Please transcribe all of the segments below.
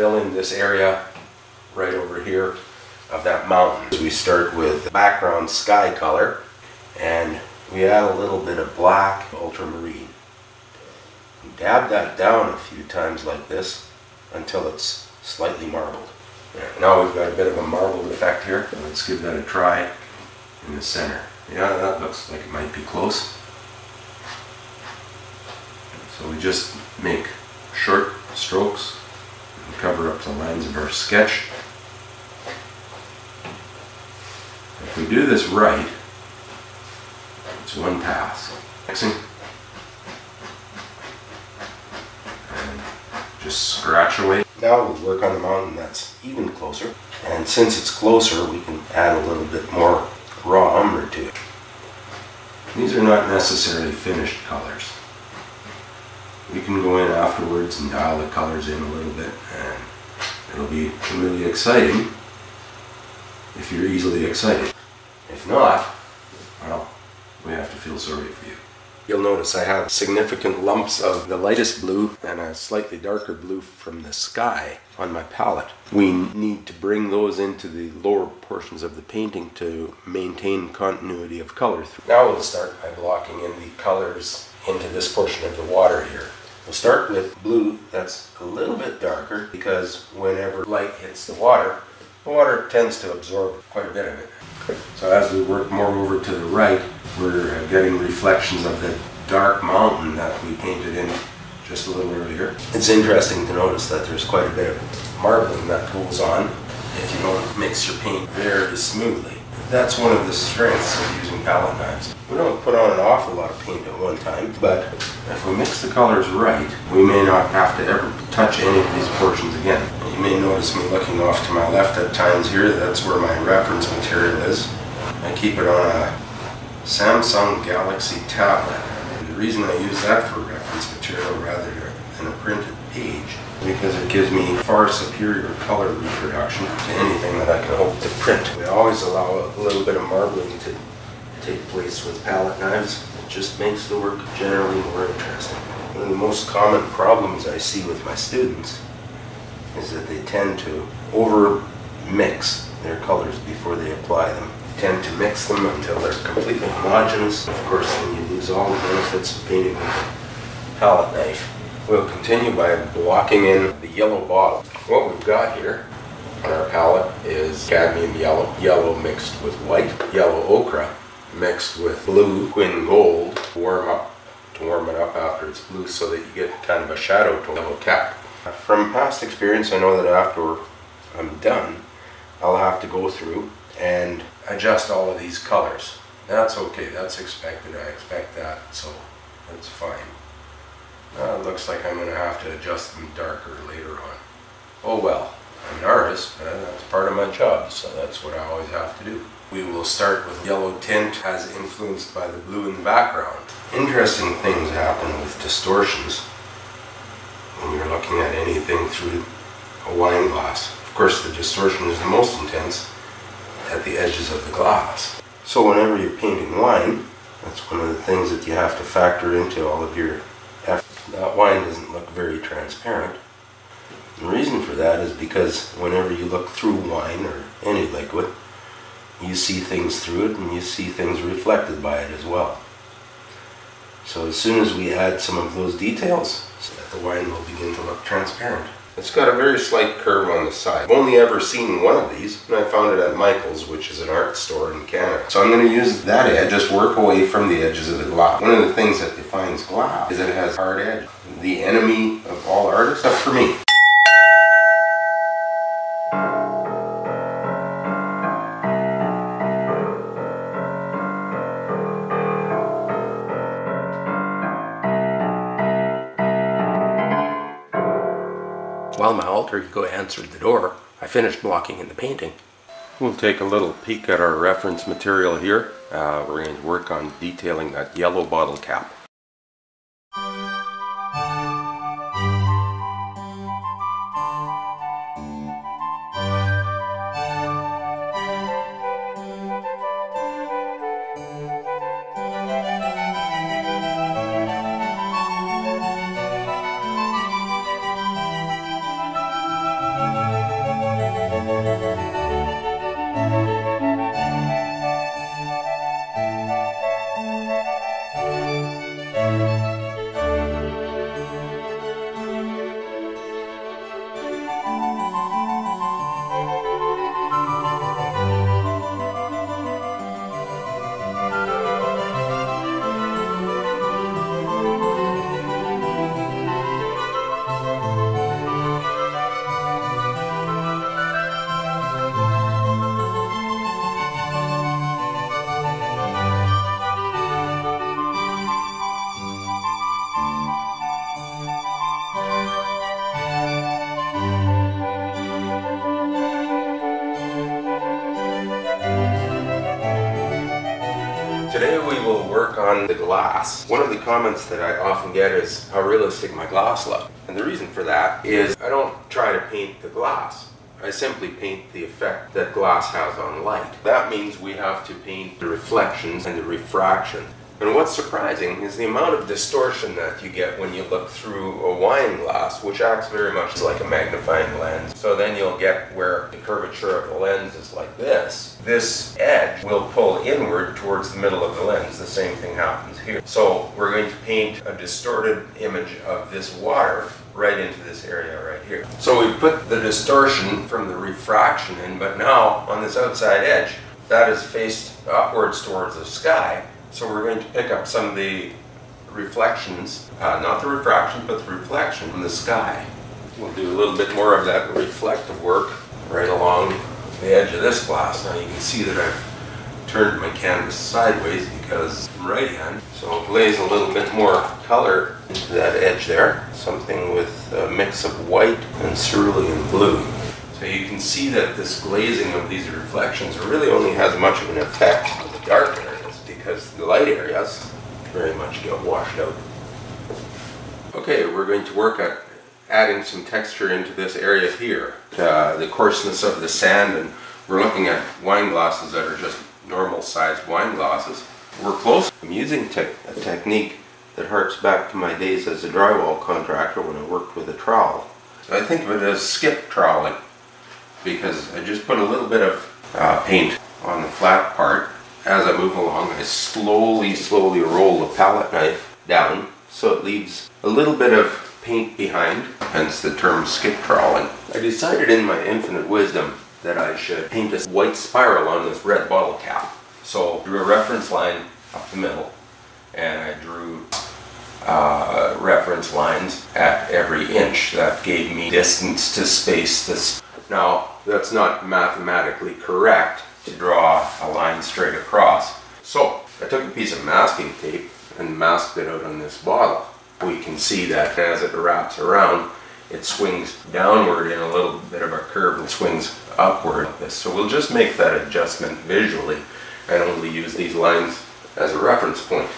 fill in this area right over here of that mountain. We start with background sky color and we add a little bit of black ultramarine. Dab that down a few times like this until it's slightly marbled. Now we've got a bit of a marbled effect here. Let's give that a try in the center. Yeah, that looks like it might be close. So we just make short strokes cover up the lines of our sketch. If we do this right, it's one pass. Mixing. And just scratch away. Now we'll work on the mountain that's even closer. And since it's closer, we can add a little bit more raw umber to it. These are not necessarily finished colors. We can go in afterwards and dial the colors in a little bit and it'll be really exciting if you're easily excited. If not, well, we have to feel sorry for you. You'll notice I have significant lumps of the lightest blue and a slightly darker blue from the sky on my palette. We need to bring those into the lower portions of the painting to maintain continuity of color. Now we'll start by blocking in the colors into this portion of the water here. We'll start with blue that's a little bit darker because whenever light hits the water, the water tends to absorb quite a bit of it. So as we work more over to the right, we're getting reflections of the dark mountain that we painted in just a little earlier. It's interesting to notice that there's quite a bit of marbling that goes on if you don't mix your paint very smoothly. That's one of the strengths of using palette knives. We don't put on an awful lot of paint at one time, but if we mix the colors right, we may not have to ever touch any of these portions again. You may notice me looking off to my left at times here, that's where my reference material is. I keep it on a Samsung Galaxy tablet. And the reason I use that for reference material rather because it gives me far superior color reproduction to anything that I can hope to print. We always allow a little bit of marbling to take place with palette knives. It just makes the work generally more interesting. One of the most common problems I see with my students is that they tend to over mix their colors before they apply them. They tend to mix them until they're completely homogeneous. Of course, then you lose all the benefits of painting with a palette knife. We'll continue by blocking in the yellow bottle. What we've got here on our palette is cadmium yellow, yellow mixed with white, yellow ochre mixed with blue quin gold warm up to warm it up after it's blue so that you get kind of a shadow to yellow cap. From past experience I know that after I'm done I'll have to go through and adjust all of these colors. That's okay, that's expected, I expect that, so that's fine. Uh, looks like I'm going to have to adjust them darker later on. Oh well, I'm an artist, and that's part of my job, so that's what I always have to do. We will start with yellow tint as influenced by the blue in the background. Interesting things happen with distortions when you're looking at anything through a wine glass. Of course the distortion is the most intense at the edges of the glass. So whenever you're painting wine, that's one of the things that you have to factor into all of your that wine doesn't look very transparent. The reason for that is because whenever you look through wine or any liquid, you see things through it and you see things reflected by it as well. So as soon as we add some of those details, so that the wine will begin to look transparent. It's got a very slight curve on the side. I've only ever seen one of these, and I found it at Michael's, which is an art store in Canada. So I'm going to use that edge, just work away from the edges of the glass. One of the things that defines glass is that it has hard edge. The enemy of all artists, except for me. While my alter ego answered the door, I finished blocking in the painting. We'll take a little peek at our reference material here. Uh, we're going to work on detailing that yellow bottle cap. Glass. One of the comments that I often get is how realistic my glass looks. And the reason for that is I don't try to paint the glass. I simply paint the effect that glass has on light. That means we have to paint the reflections and the refraction. And what's surprising is the amount of distortion that you get when you look through a wine glass, which acts very much like a magnifying lens. So then you'll get where the curvature of the lens is like this. This edge will pull inward towards the middle of the lens. The same thing happens here. So we're going to paint a distorted image of this water right into this area right here. So we put the distortion from the refraction in, but now on this outside edge, that is faced upwards towards the sky. So we're going to pick up some of the reflections, uh, not the refraction, but the reflection from the sky. We'll do a little bit more of that reflective work right along the edge of this glass. Now you can see that I've turned my canvas sideways because I'm right hand. So glaze a little bit more color into that edge there. Something with a mix of white and cerulean blue. So you can see that this glazing of these reflections really only has much of an effect on the dark because the light areas very much get washed out. Okay, we're going to work at adding some texture into this area here. Uh, the coarseness of the sand and we're looking at wine glasses that are just normal sized wine glasses. We're close. I'm using te a technique that harks back to my days as a drywall contractor when I worked with a trowel. So I think of it as skip troweling because I just put a little bit of uh, paint on the flat part as I move along, I slowly, slowly roll the palette knife down so it leaves a little bit of paint behind, hence the term skip troweling. I decided in my infinite wisdom that I should paint this white spiral on this red bottle cap. So drew a reference line up the middle and I drew uh, reference lines at every inch. That gave me distance to space this. Now, that's not mathematically correct, to draw a line straight across. So I took a piece of masking tape and masked it out on this bottle. We can see that as it wraps around, it swings downward in a little bit of a curve and swings upward like this. So we'll just make that adjustment visually and only use these lines as a reference point.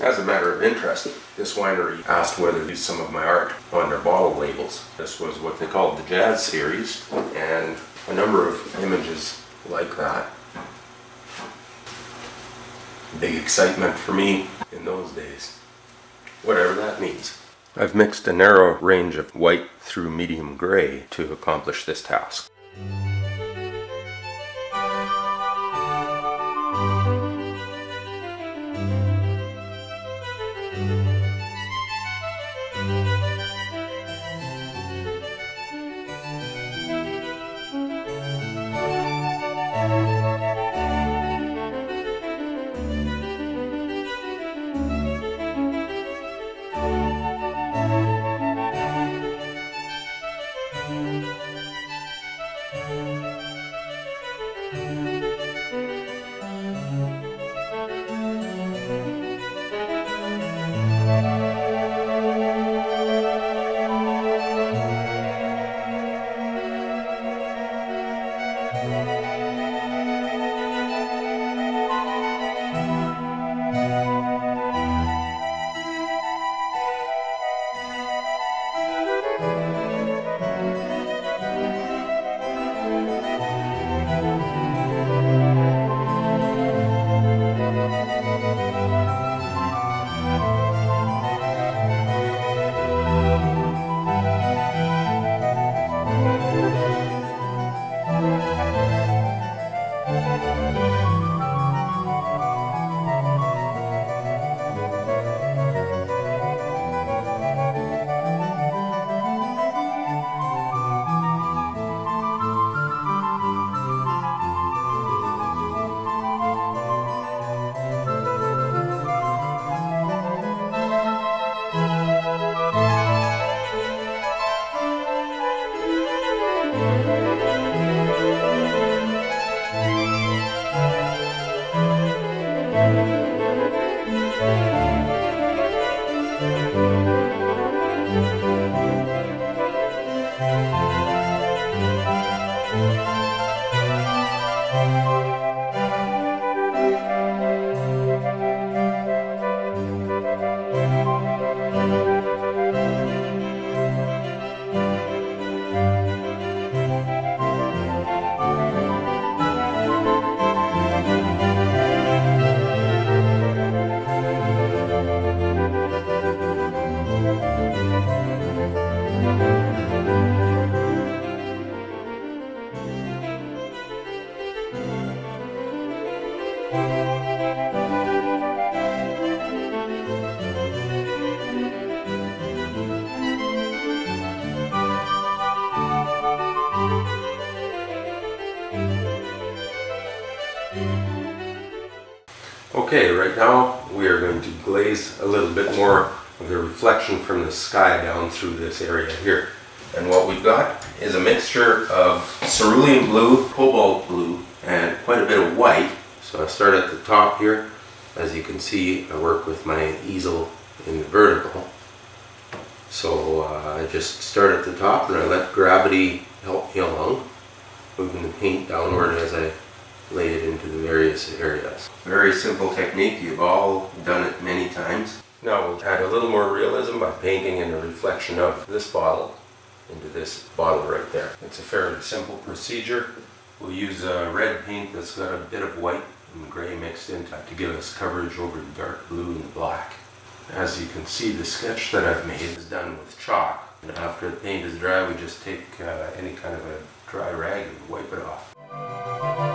As a matter of interest, this winery asked whether to use some of my art on their bottle labels. This was what they called the Jazz Series, and a number of images like that. Big excitement for me in those days, whatever that means. I've mixed a narrow range of white through medium gray to accomplish this task. Okay, right now we are going to glaze a little bit more of the reflection from the sky down through this area here. And what we've got is a mixture of cerulean blue, cobalt blue, and quite a bit of white. So I start at the top here. As you can see, I work with my easel in vertical. So uh, I just start at the top and I let gravity help me along, moving the paint downward as I lay it into the various areas. Very simple technique, you've all done it many times. Now we'll add a little more realism by painting in a reflection of this bottle into this bottle right there. It's a fairly simple procedure. We'll use a red paint that's got a bit of white and gray mixed it to give us coverage over the dark blue and the black. As you can see, the sketch that I've made is done with chalk. And after the paint is dry, we just take uh, any kind of a dry rag and wipe it off.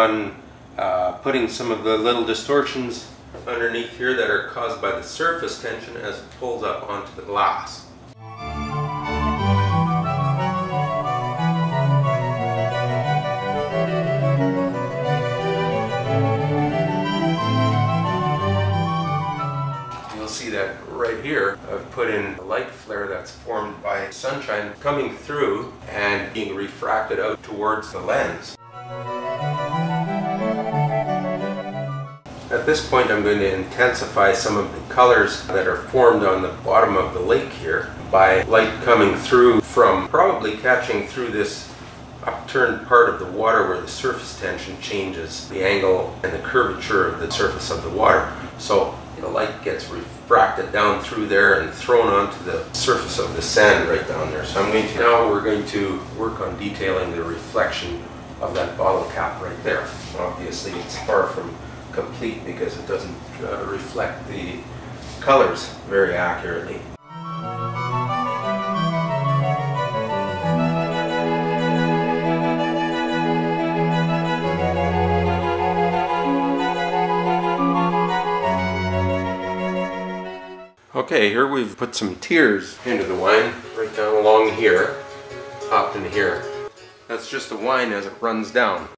On uh, putting some of the little distortions underneath here that are caused by the surface tension as it pulls up onto the glass. You'll see that right here I've put in a light flare that's formed by sunshine coming through and being refracted out towards the lens. At this point I'm going to intensify some of the colors that are formed on the bottom of the lake here by light coming through from probably catching through this upturned part of the water where the surface tension changes the angle and the curvature of the surface of the water. So the light gets refracted down through there and thrown onto the surface of the sand right down there. So I'm going to, now we're going to work on detailing the reflection of that bottle cap right there. Obviously it's far from complete because it doesn't uh, reflect the colors very accurately. Okay, here we've put some tears into the wine, right down along here, up in here. That's just the wine as it runs down.